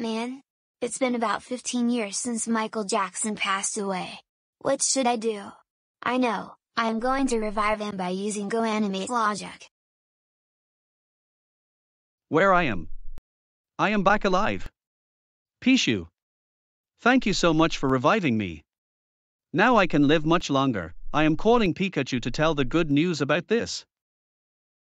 Man, it's been about 15 years since Michael Jackson passed away. What should I do? I know, I am going to revive him by using GoAnimate logic. Where I am. I am back alive. Pichu. Thank you so much for reviving me. Now I can live much longer. I am calling Pikachu to tell the good news about this.